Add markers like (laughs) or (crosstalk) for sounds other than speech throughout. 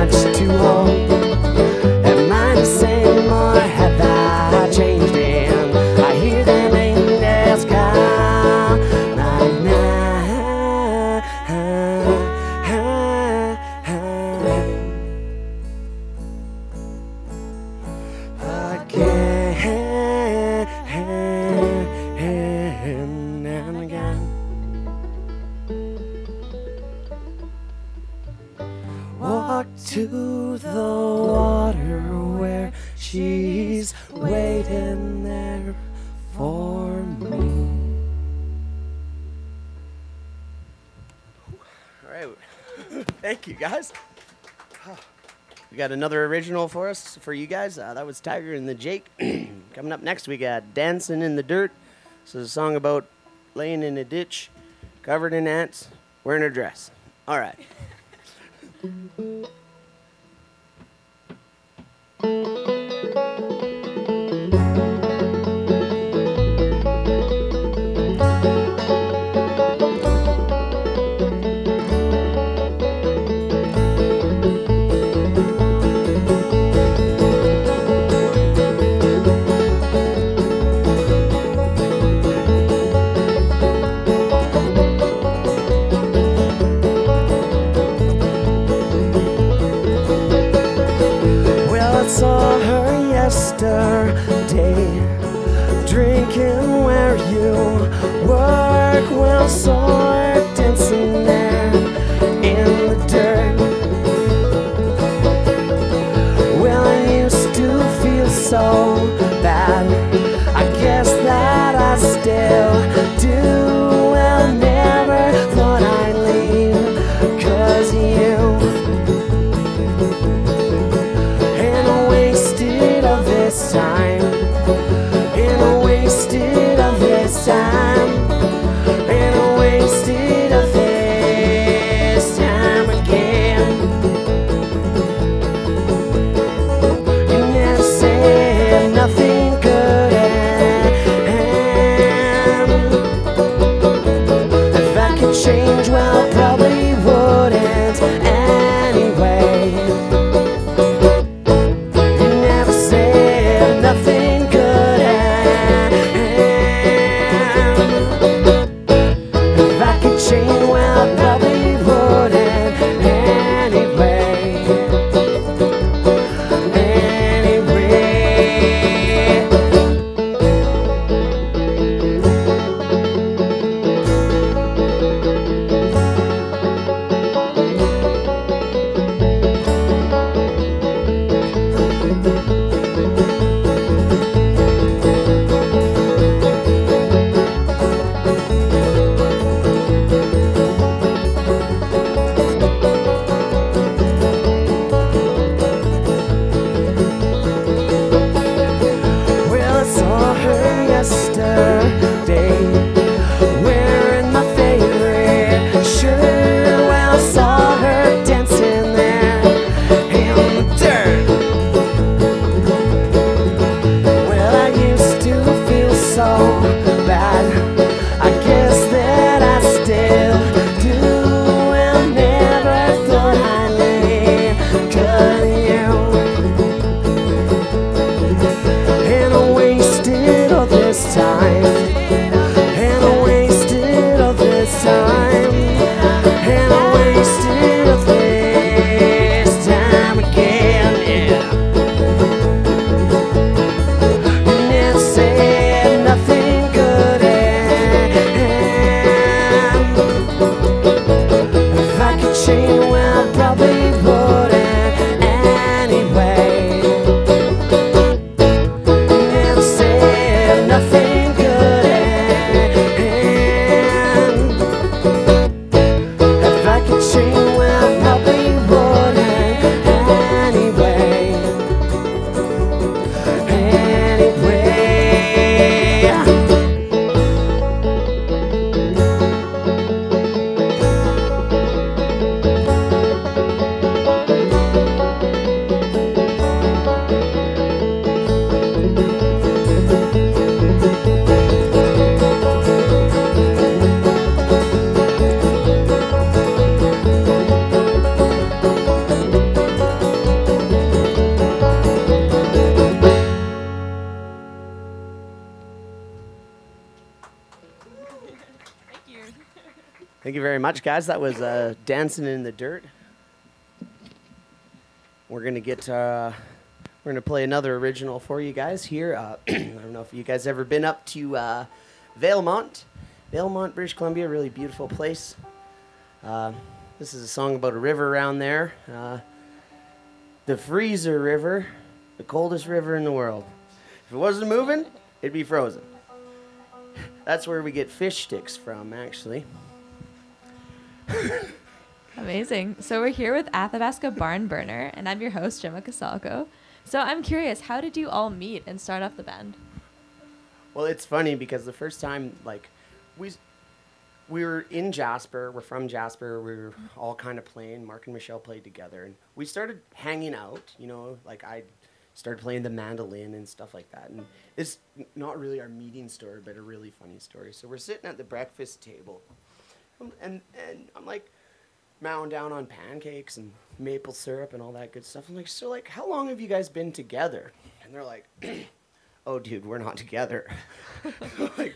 lights We got another original for us, for you guys. Uh, that was Tiger and the Jake. (clears throat) Coming up next, we got Dancing in the Dirt. This is a song about laying in a ditch, covered in ants, wearing a dress. All right. (laughs) saw her yesterday, drinking where you work. Well, saw all much, guys. That was uh, Dancing in the Dirt. We're gonna get uh, we're gonna play another original for you guys here. Uh, (clears throat) I don't know if you guys ever been up to uh, Valemount, Valemount, British Columbia. Really beautiful place. Uh, this is a song about a river around there. Uh, the Freezer River, the coldest river in the world. If it wasn't moving, it'd be frozen. (laughs) That's where we get fish sticks from, actually. (laughs) Amazing. So we're here with Athabasca Barn Burner, and I'm your host, Gemma Casalco. So I'm curious, how did you all meet and start off the band? Well, it's funny because the first time, like, we we were in Jasper. We're from Jasper. We were all kind of playing. Mark and Michelle played together, and we started hanging out. You know, like I started playing the mandolin and stuff like that. And it's not really our meeting story, but a really funny story. So we're sitting at the breakfast table, and and I'm like mowing down on pancakes and maple syrup and all that good stuff. I'm like, so like, how long have you guys been together? And they're like, (clears throat) oh, dude, we're not together. (laughs) like,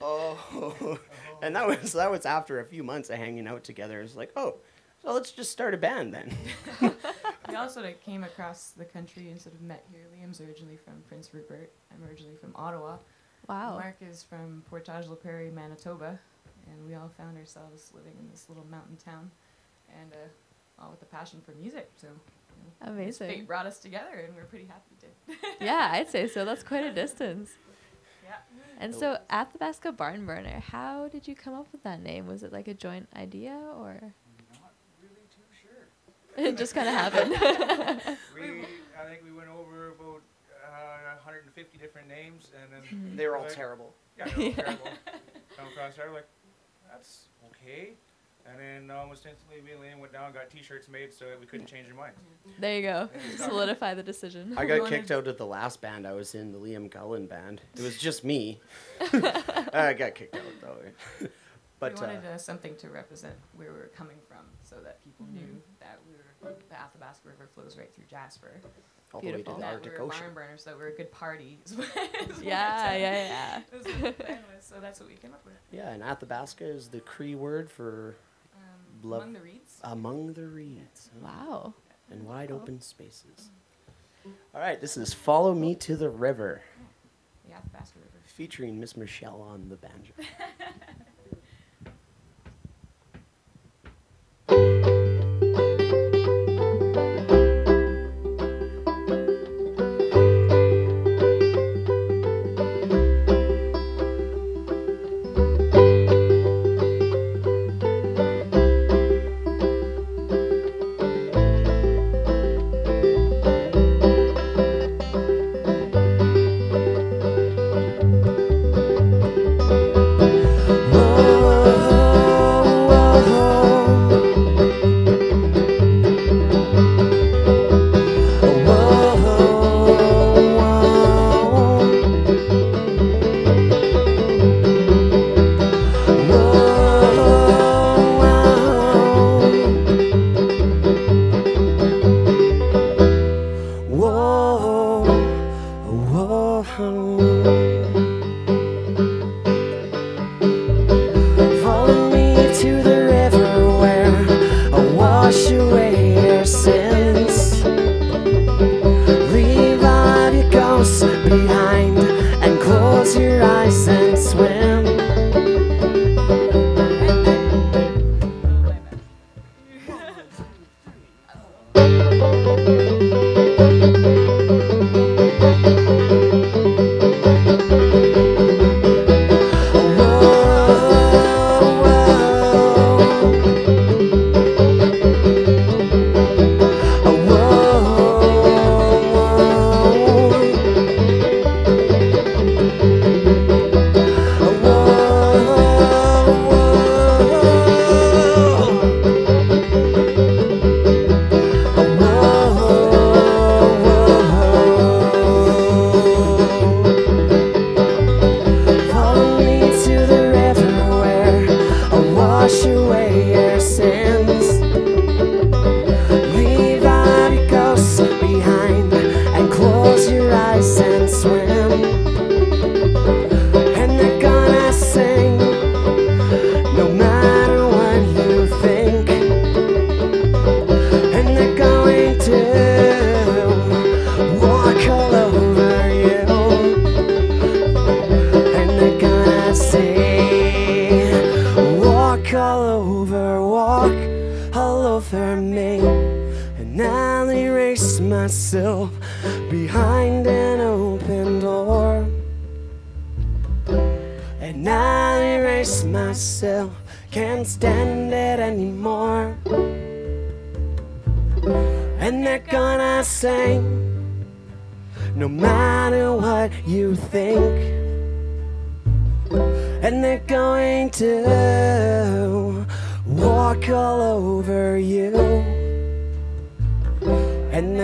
oh, and that was that was after a few months of hanging out together. It's like, oh, so let's just start a band then. (laughs) (laughs) we all sort of came across the country and sort of met here. Liam's originally from Prince Rupert. I'm originally from Ottawa. Wow. Mark is from Portage la Prairie, Manitoba, and we all found ourselves living in this little mountain town, and uh, all with a passion for music. So. You know, Amazing. Fate brought us together, and we're pretty happy we did. (laughs) yeah, I'd say so. That's quite a distance. yeah. And so, Athabasca Barn Burner, how did you come up with that name? Was it like a joint idea, or Not really too sure. it (laughs) just kind of happened? (laughs) We, I think we went over about uh, 150 different names, and then they were all like, terrible. Yeah, they were all terrible. Come across there, like that's okay. And then almost instantly, me and Liam went down, and got T-shirts made, so that we couldn't change our minds. there you go. Solidify the decision. I got kicked out of the last band I was in, the Liam Cullen band. It was just me. (laughs) I got kicked out though. But we uh, wanted uh, something to represent where we were coming from, so that people knew that we were the Athabasca River flows right through Jasper. All the way to Beautiful. the that Arctic we were Ocean. barn burners, that we're a good party. is what- (laughs) is what Yeah, yeah, yeah. is what the plan was, so that's what we came up with. Yeah, and Athabasca is the Cree word for Um, Love- among the reeds. among the reeds huh? Wow. and wide open spaces. All right, this is Follow Me to the River, The Athabasca River. featuring Miss Michelle on the banjo. (laughs)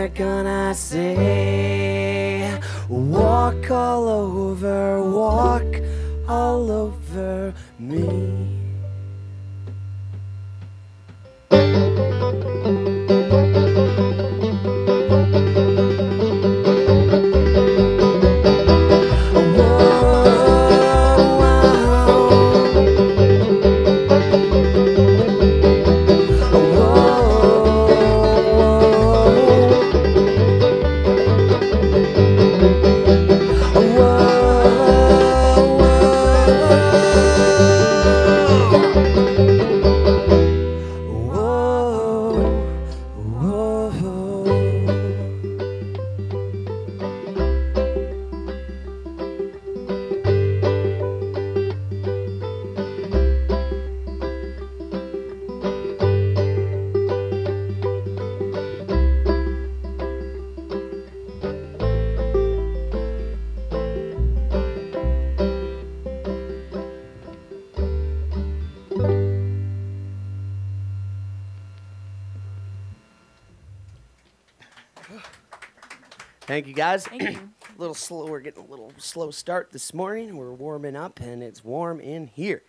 second I say Walk all over, walk all over me. Thank you, guys. Thank you. (clears throat) a little slow. We're getting a little slow start this morning. We're warming up, and it's warm in here.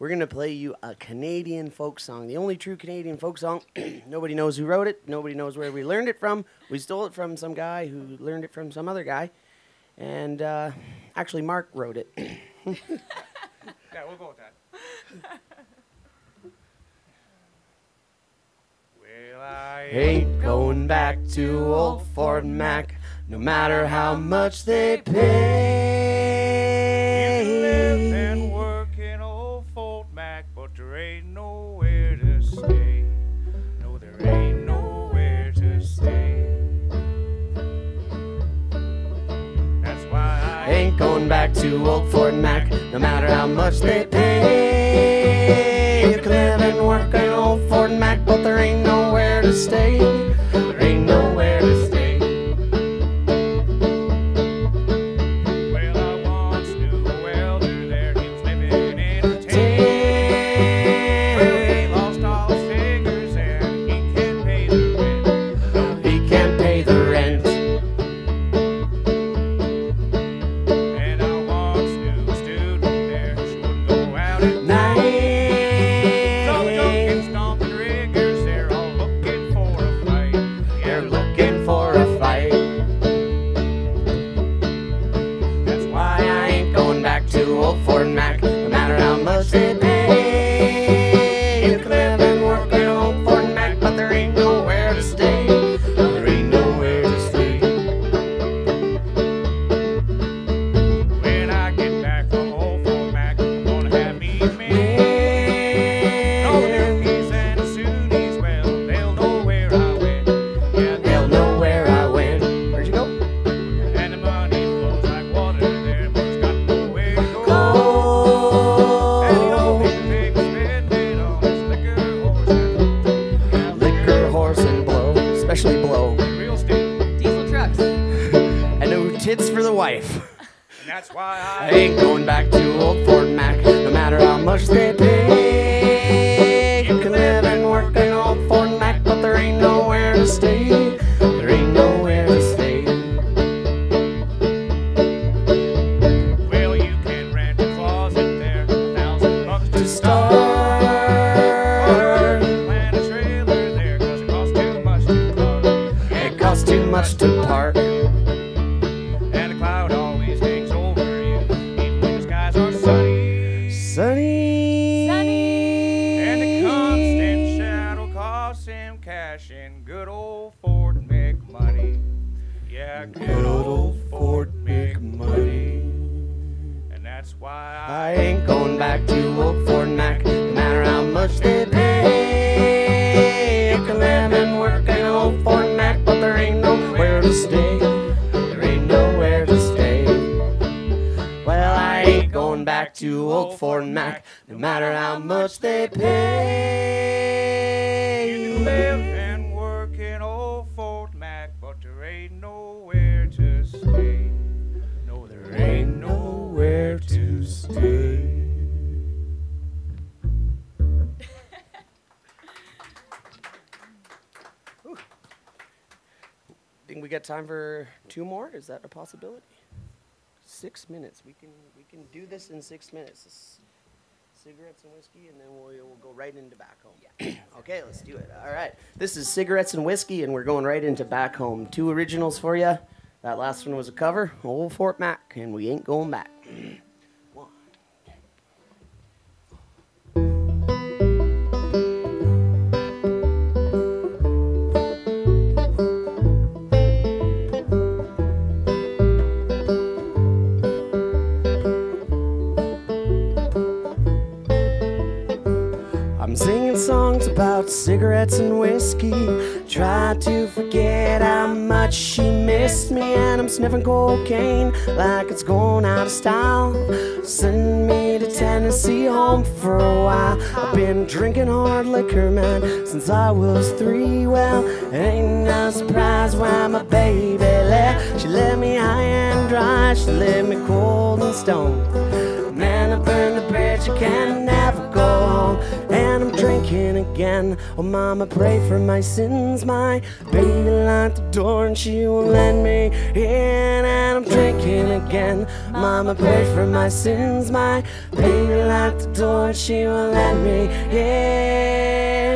We're gonna play you a Canadian folk song, the only true Canadian folk song. (clears throat) nobody knows who wrote it. Nobody knows where we learned it from. We stole it from some guy who learned it from some other guy, and uh, actually, Mark wrote it. (laughs) (laughs) yeah, we'll go with that. well, I ain't going back to old Fort Mac no matter how much they pay. You live and work in old Fort Mac, but there ain't nowhere to stay. No, there ain't nowhere to stay. That's why I ain't going back to old Fort Mac, no matter how much they pay. You can live and work in old Fort Mac, but there ain't nowhere to stay. to Park. Mac, there ain't nowhere to stay. No, there ain't nowhere to stay. Think we got time for two more? Is that a possibility? Six minutes. We can we can do this in six minutes. This- cigarettes and whiskey, and then we'll, we'll go right into back home. (clears throat) okay, let's do it. All right. This is cigarettes and whiskey, and we're going right into back home. Two originals for you. That last one was a cover, Old Fort Mac, and we ain't going back. (clears throat) about cigarettes and whiskey. Try to forget how much she missed me, and I'm sniffing cocaine like it's going out of style. Send me to Tennessee home for a while. I've been drinking hard liquor, man, since I was three. Well, ain't no surprise why my baby left. She left me high and dry, she left me cold and stoned. Man, I burned the bridge, drinking again. Oh, mama, pray for my sins. My baby locked the door and she won't let me in. And I'm drinking again. Mama, pray for my sins. My baby locked the door and she won't let me in.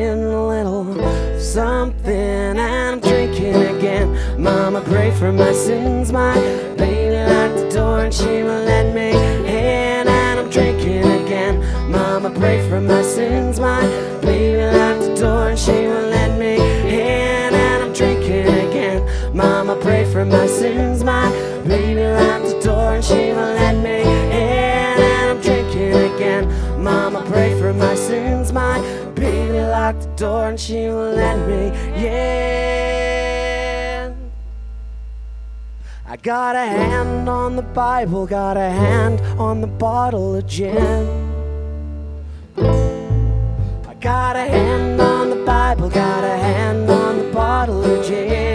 A little something. And I'm drinking again. Mama, pray for my sins. My baby locked the door and she won't let me in. And I'm drinking again. Mama, pray for my sins. My baby locked the door and she won't let me in. And I'm drinking again. Mama, pray for my sins. My baby locked the door and she won't let me in. And I'm drinking again. Mama, pray for my sins. My locked the door and she won't let me in. I got a hand on the Bible, got a hand on the bottle of gin. I got a hand on the Bible, got a hand on the bottle of gin.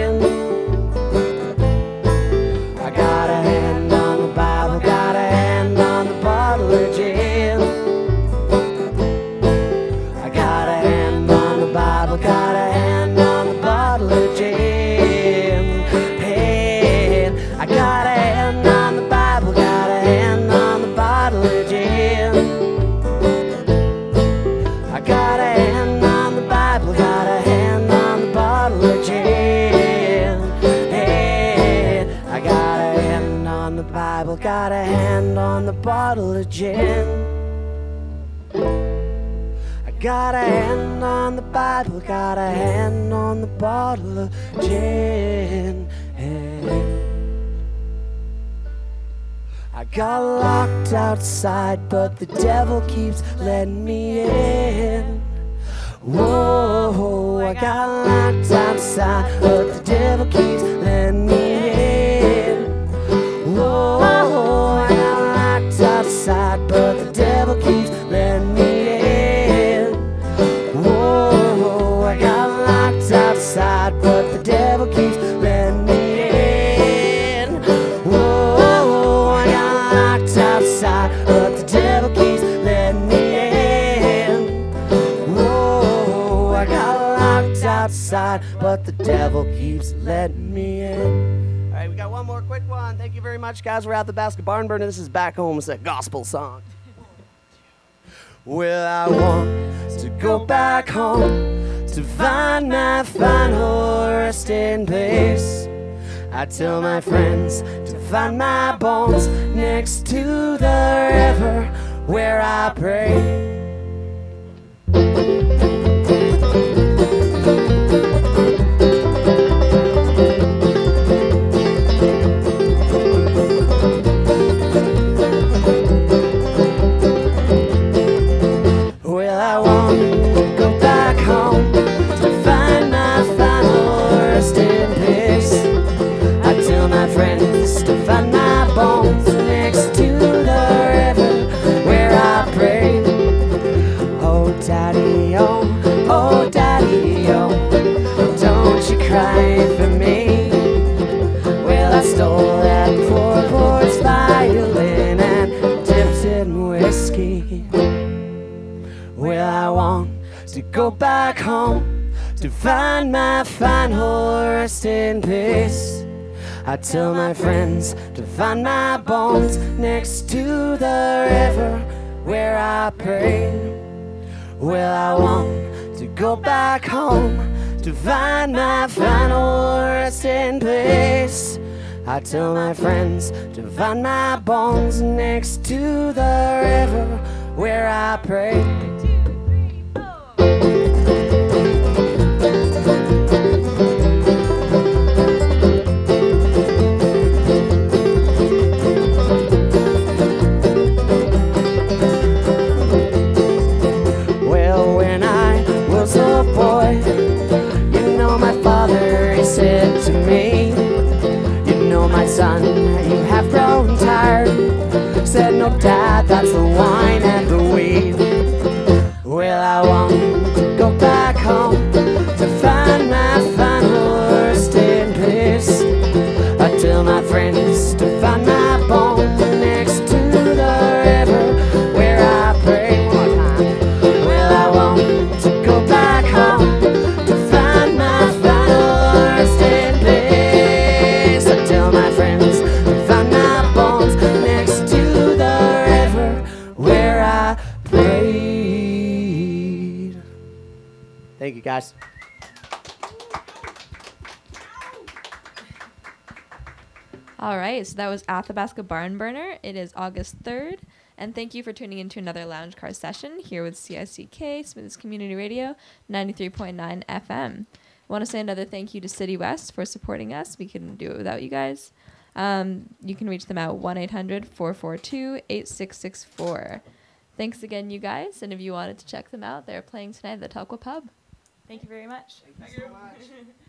I got locked outside, but the devil keeps letting me in. Whoa, I got locked outside, but the devil keeps letting me in. Devil keeps letting me in. All right, we got one more quick one. Thank you very much, guys. We're Athabasca Barn Burner. This is Back Home. It's a gospel song. Well, I want to go back home to find my final resting place. I tell my friends to find my bones next to the river where I pray. To find my final resting place. I tell my friends to find my bones next to the river where I pray. Well, I want to go back home to find my final resting place. I tell my friends to find my bones next to the river where I pray. Right, so that was Athabasca Barn Burner. It is August 3rd, and thank you for tuning into another Lounge Car session here with CICK, Smithers Community Radio, 93.9 FM. I want to say another thank you to CityWest for supporting us. We couldn't do it without you guys. Um, you can reach them at 1 800 442 8664. Thanks again, you guys, and if you wanted to check them out, they're playing tonight at the Telkwa Pub. Thank you very much. Thank you so much. (laughs)